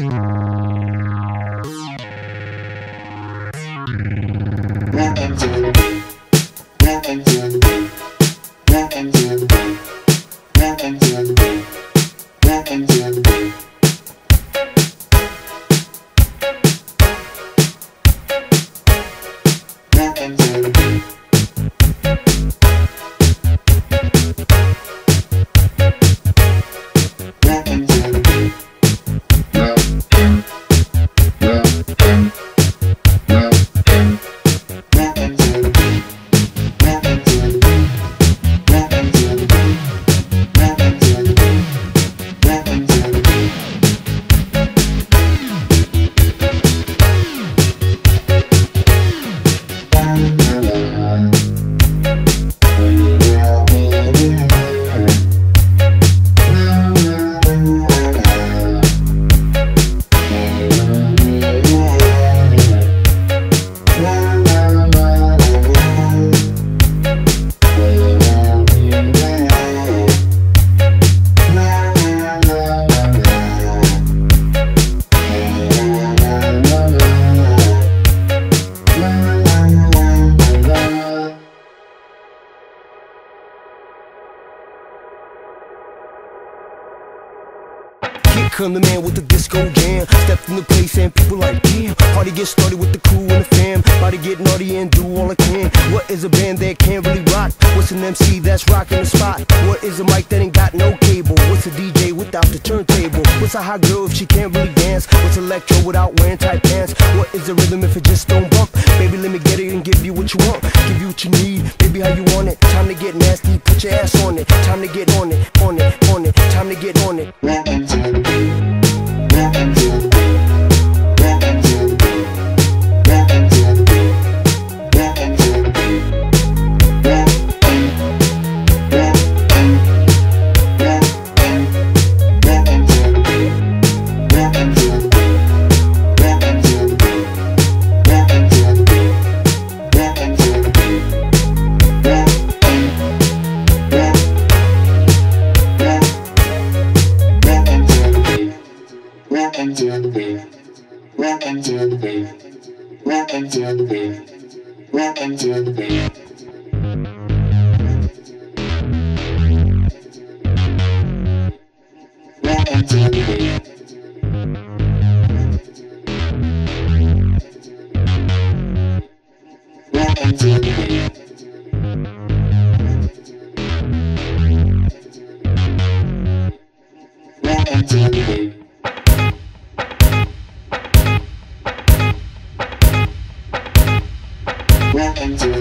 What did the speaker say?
Welcome Come the man with the disco jam. Stepped in the place and people like, damn. Party get started with the crew and the fam. To get naughty and do all I can. What is a band that can't really rock? What's an MC that's rocking the spot? What is a mic that ain't got no cable? What's a DJ without the turntable? What's a hot girl if she can't really dance? What's electro without wearing tight pants? What is a rhythm if it just don't bump? Baby, let me get it and give you what you want. Give you what you need, baby, how you want it. Time to get nasty, put your ass on it. Time to get on it, on it, on it. Time to get on it. Welcome to the beat. Welcome to the. Welcome to the. Welcome to the. Welcome to the. Welcome to